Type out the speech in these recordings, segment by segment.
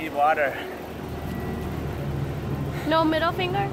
need water. No middle finger?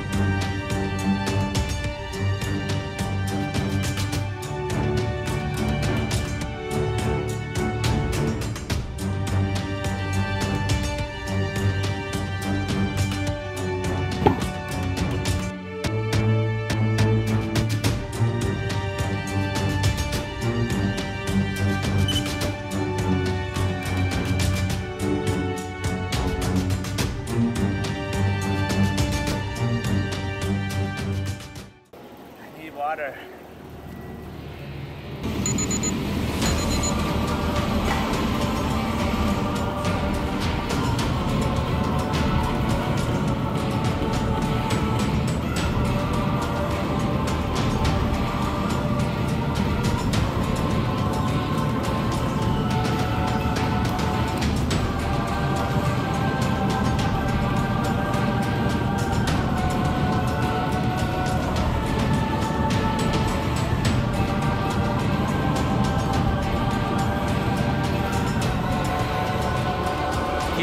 I water.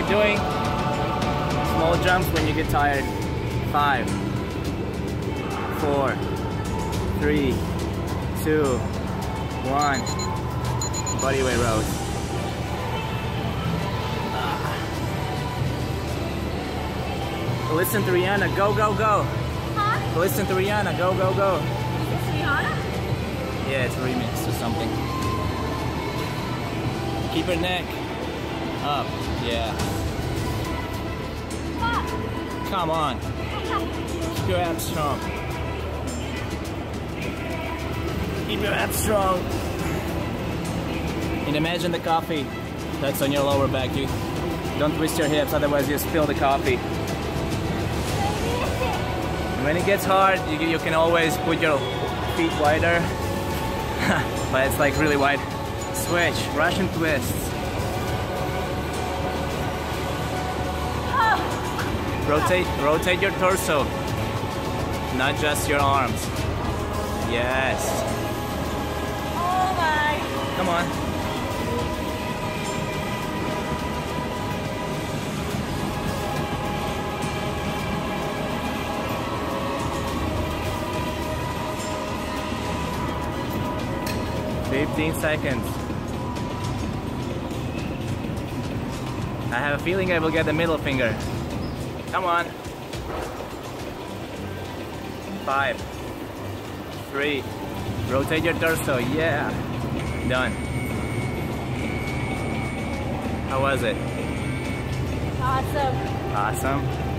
Keep doing small jumps when you get tired. Five, four, three, two, one. Body weight rows. Ah. Listen to Rihanna. Go, go, go. Huh? Listen to Rihanna. Go, go, go. Is this Rihanna? Yeah, it's a remix or something. Keep your neck up. Yeah. Come on. Keep your abs strong. Keep your abs strong. And imagine the coffee that's on your lower back. You don't twist your hips, otherwise you spill the coffee. And when it gets hard, you, you can always put your feet wider. but it's like really wide. Switch, Russian twists. Rotate, rotate your torso, not just your arms. Yes. Oh my. Come on. Fifteen seconds. I have a feeling I will get the middle finger. Come on. Five, three, rotate your torso, yeah. Done. How was it? Awesome. Awesome.